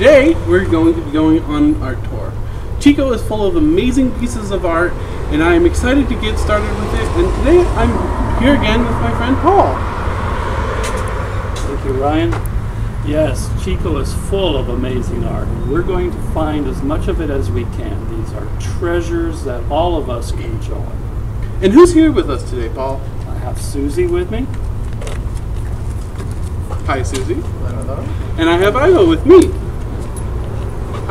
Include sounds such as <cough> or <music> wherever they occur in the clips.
Today, we're going to be going on an art tour. Chico is full of amazing pieces of art, and I am excited to get started with it. And today, I'm here again with my friend Paul. Thank you, Ryan. Yes, Chico is full of amazing art. We're going to find as much of it as we can. These are treasures that all of us can enjoy. And who's here with us today, Paul? I have Susie with me. Hi, Susie. Hello. And I have Ivo with me.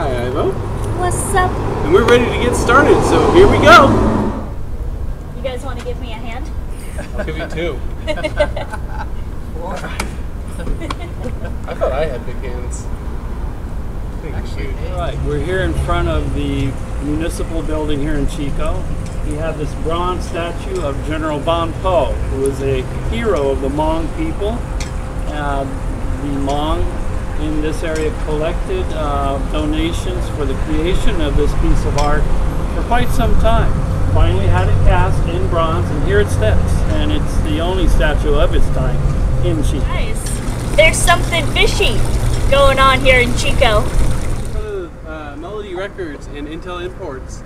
Hi, Ivo. What's up? And we're ready to get started, so here we go. You guys want to give me a hand? I'll give you two. <laughs> I thought I had big hands. Actually, All right, we're here in front of the municipal building here in Chico. We have this bronze statue of General Vang Pao, who was a hero of the Hmong people. Uh, the Hmong in this area collected uh, donations for the creation of this piece of art for quite some time. Finally had it cast in bronze, and here it stands. And it's the only statue of its time in Chico. Guys, there's something fishy going on here in Chico. of uh, Melody Records and Intel Imports,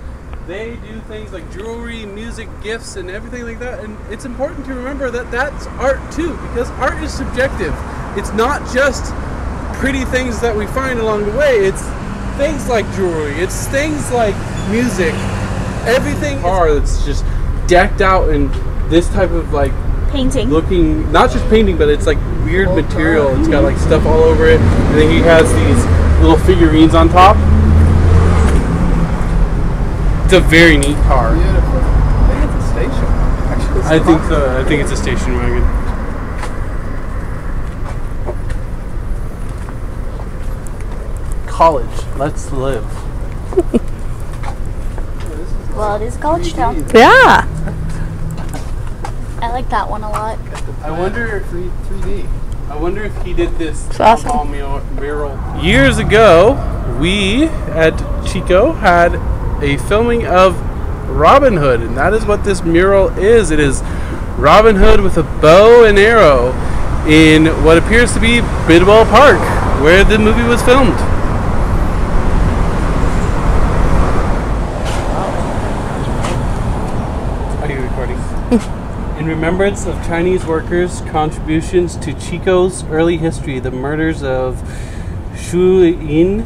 they do things like jewelry, music, gifts, and everything like that. And it's important to remember that that's art too, because art is subjective. It's not just pretty things that we find along the way. It's things like jewelry. It's things like music. Everything car that's just decked out in this type of like Painting. looking not just painting but it's like weird material it's got like stuff all over it and then he has these little figurines on top it's a very neat car Beautiful. I think it's a station. Actually, it's i a think car. so i think it's a station wagon college let's live <laughs> Well, it is a college town. Yeah. I like that one a lot. i wonder if 3, 3D. I wonder if he did this It's awesome. Mural- mural. Years ago, we at Chico had a filming of Robin Hood, and that is what this mural is. It is Robin Hood with a bow and arrow in what appears to be Bidwell Park, where the movie was filmed. You recording? In remembrance of Chinese workers' contributions to Chico's early history, the murders of Shu Yin,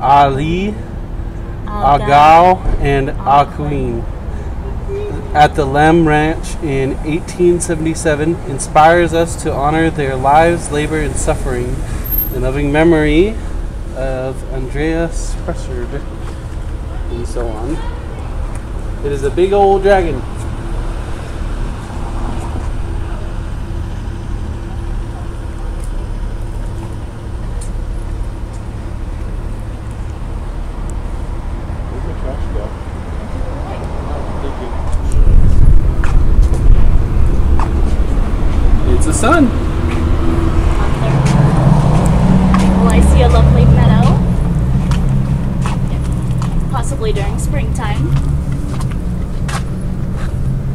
Ali, Agao, and Akuin at the Lem Ranch in 1877 inspires us to honor their lives, labor, and suffering in loving memory of Andreas Pressard and so on. It is a big old dragon. Where'd the trash go? Thank you. It's the sun. Well, I see a lovely meadow. Possibly during springtime.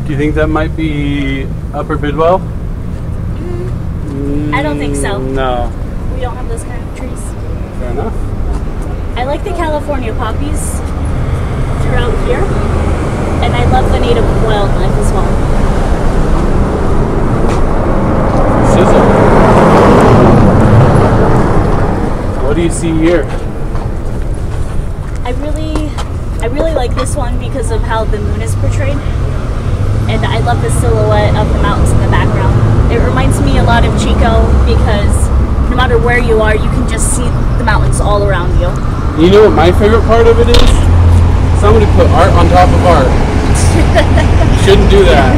Do you think that might be Upper Bidwell? Mm, I don't think so. Mm, no. We don't have those kind of trees. Fair enough. I like the California poppies throughout here. And I love the native wildlife as well. What do you see here? I really, I really like this one because of how the moon is portrayed, and I love the silhouette of the mountains in the background. It reminds me a lot of Chico because no matter where you are, you can just see the mountains all around you. You know what my favorite part of it is? Somebody put art on top of art. <laughs> Shouldn't do that.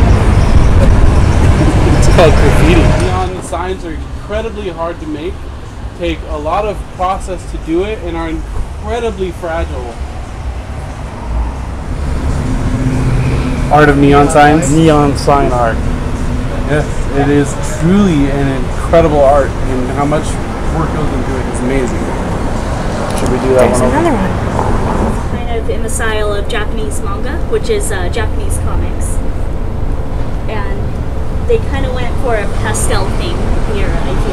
it's called graffiti. Neon signs are incredibly hard to make, take a lot of process to do it, and are incredibly fragile. Art of neon signs? Neon sign art. Yes, it is truly an incredible art, and how much work goes into it is amazing. Should we do that There's one over? another one. Kind of in the style of Japanese manga, which is uh, Japanese comics, and they kind of went for a pastel theme here. I feel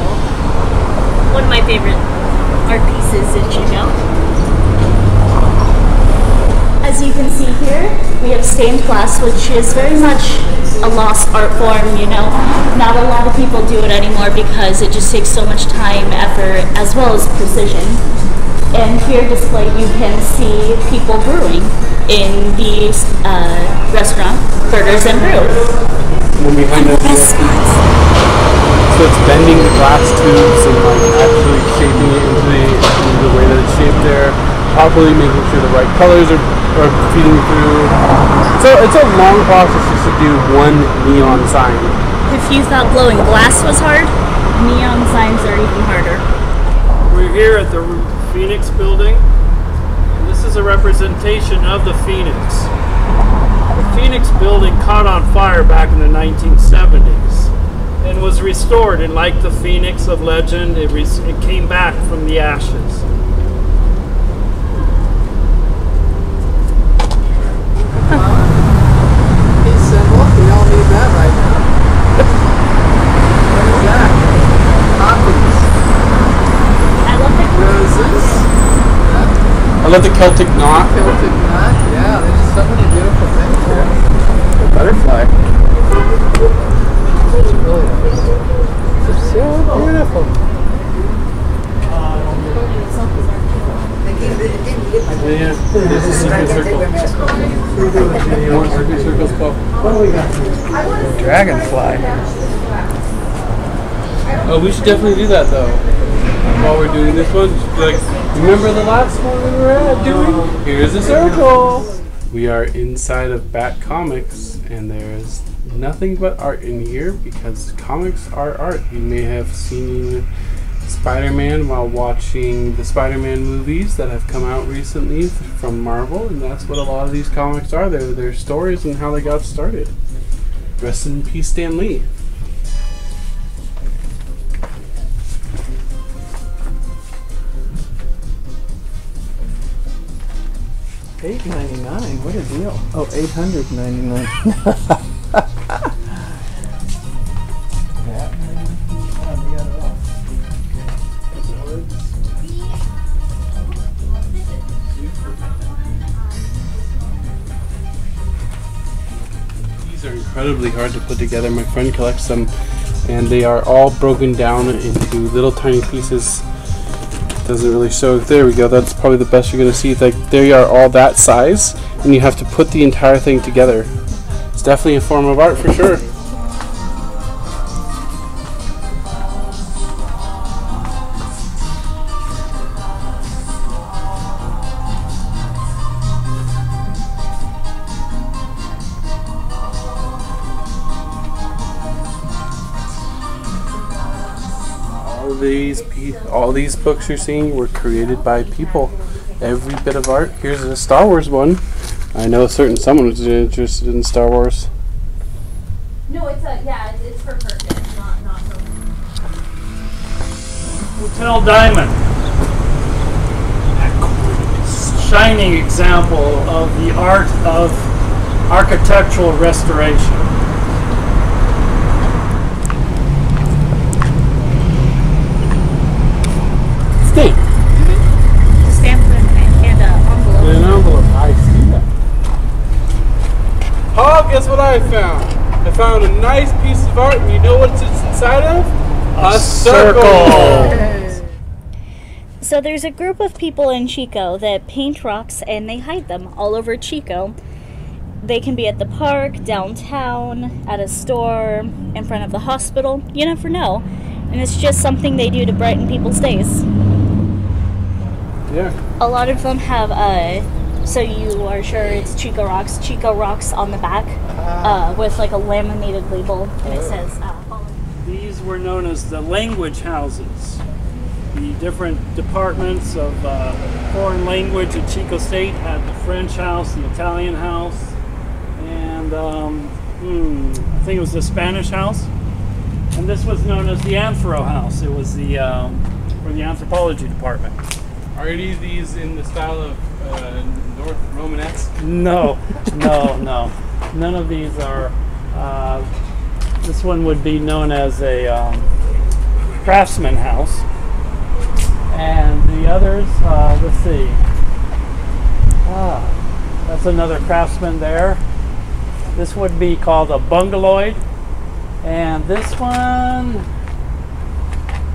one of my favorite art pieces in Chico. As you can see here, we have stained glass, which is very much a lost art form, you know. Not a lot of people do it anymore because it just takes so much time, effort, as well as precision. And here displayed you can see people brewing in the uh, restaurant, Burgers and Brew. When behind us, so it's bending the glass tubes and like actually shaping it into the, into the way that it's shaped there, properly making sure the right colors are, are feeding through. So it's a long process just to do one neon sign. If you thought blowing glass was hard, neon signs are even harder. We're here at the Phoenix building. And this is a representation of the Phoenix. The Phoenix building caught on fire back in the 1970s and was restored. And like the Phoenix of legend, it, re- it came back from the ashes. Heat uh, symbol. We all need that right now. what is that? I love it. Roses. I love the Celtic knot. Celtic knot. Yeah, there's just so many beautiful things here. The butterfly. It's really nice. It's so beautiful. Yeah, this is secret circle. More secret circles called. Dragonfly. Oh, we should definitely do that though. While we're doing this one, like, remember the last one we were at doing? Here's a circle. We are inside of Bat Comics, and there's nothing but art in here because comics are art. You may have seen Spider-Man while watching the Spider-Man movies that have come out recently from Marvel, and that's what a lot of these comics are. They're their stories and how they got started. Rest in peace, Stan Lee. Eight ninety nine. What a deal. Oh, eight hundred ninety nine. <laughs> hard to put together. My friend collects them, and they are all broken down into little tiny pieces. Doesn't really show. There we go. That's probably the best you're gonna see. Like they are all that size, and you have to put the entire thing together. It's definitely a form of art for sure. All these pe- all these books you're seeing were created by people. Every bit of art. Here's a Star Wars one. I know a certain someone was interested in Star Wars. No, it's a yeah, it's, it's for purchase, not not for. Hotel Diamond. Shining example of the art of architectural restoration. State. Stamp and, and uh, envelope. An envelope. I see that. Oh, guess what I found? I found a nice piece of art, and you know what's inside of? A, circle. <laughs> So there's a group of people in Chico that paint rocks and they hide them all over Chico. They can be at the park, downtown, at a store, in front of the hospital. You never know. And it's just something they do to brighten people's days. Yeah. A lot of them have, uh, so you are sure it's Chico Rocks, Chico Rocks on the back, uh, with like a laminated label, and it says, uh, These were known as the language houses. The different departments of uh, foreign language at Chico State had the French house, the Italian house, and um, hmm, I think it was the Spanish house. And this was known as the Anthro house. It was the um, for the anthropology department. Are any of these in the style of uh, North Romanesque? No, no, no. None of these are. Uh, this one would be known as a um, craftsman house. And the others, uh, let's see. Ah, that's another craftsman there. This would be called a bungaloid. And this one,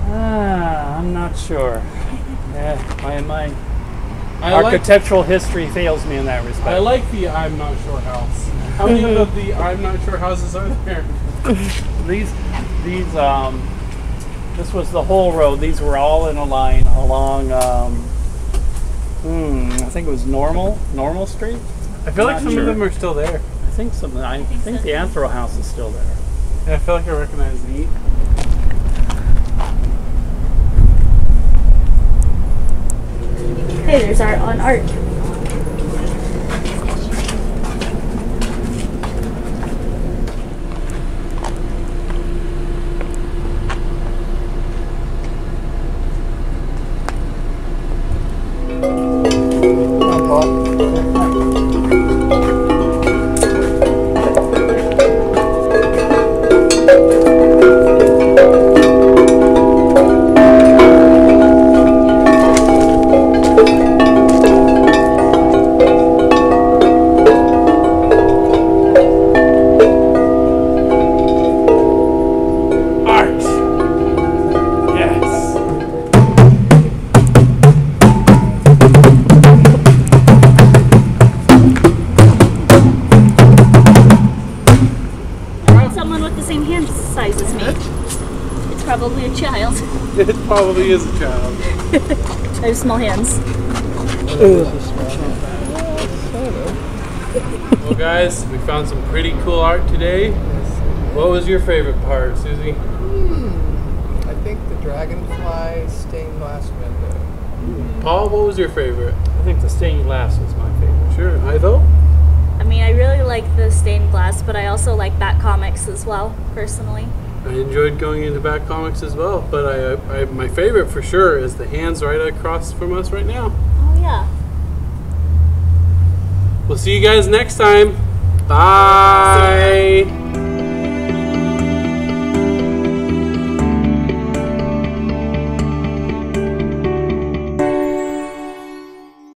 ah, I'm not sure. Yeah, my, my I like, architectural history fails me in that respect. I like the I'm not sure house. How many of the I'm not sure houses are there? <laughs> these these um this was the whole road these were all in a line along um hmm, i think it was normal normal street I feel like some sure. of them are still there. i think some i think, think so, the anthro house is still there Yeah, I feel like I recognize the There's art. On art probably is a child. I have small hands. Well, guys, we found some pretty cool art today. What was your favorite part, Susie? Hmm. I think the dragonfly stained glass window. Paul, what was your favorite? i think the stained glass was my favorite Sure, Ivo? I mean, I really like the stained glass, but I also like Bat Comics as well, personally. I enjoyed going into Bat comics as well, but I, I, my favorite for sure is the hands right across from us right now. Oh, yeah. We'll see you guys next time. Bye.